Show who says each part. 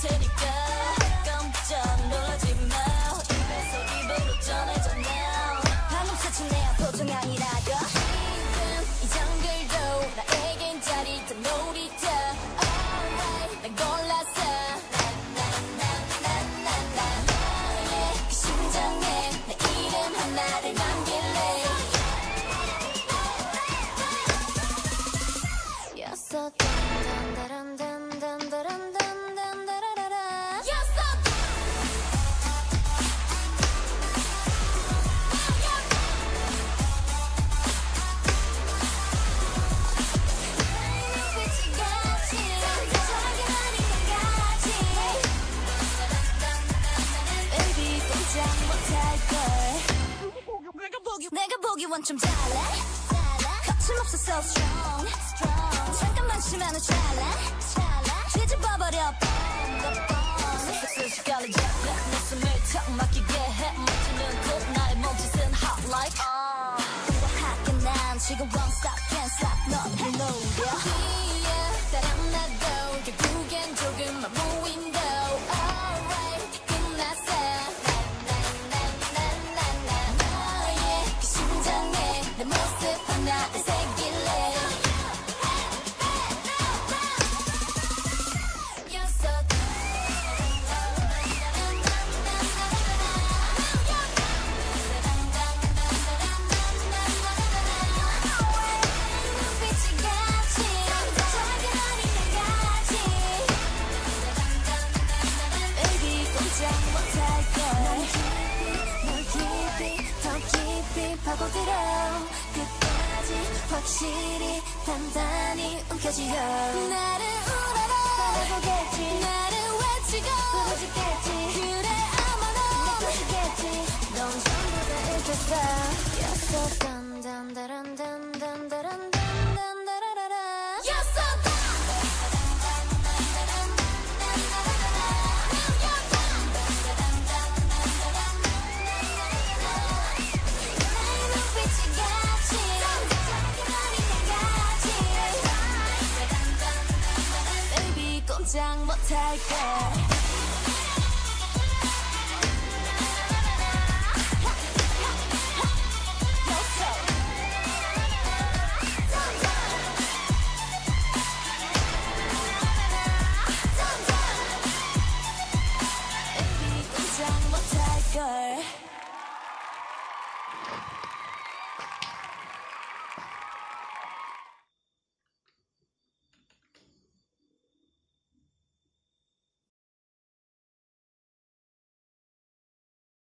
Speaker 1: 테니까 내가 보기 원좀 달라 거침없어 so strong, strong. 깐만 쉬면은 찰라 뒤집어버려 순식간에 잡혀 내 숨을 턱 막히게 해 멋지는 곳 나의 몸짓은 hot like 우아하게 난 지금 won't stop can't stop 너를 노려 따라 나도 파고들어 끝까지 확실히 단단히 움켜쥐어 나를 우러러 바라보겠지. 나를 외치고. 부러지겠지 긴장 못할 때 걸.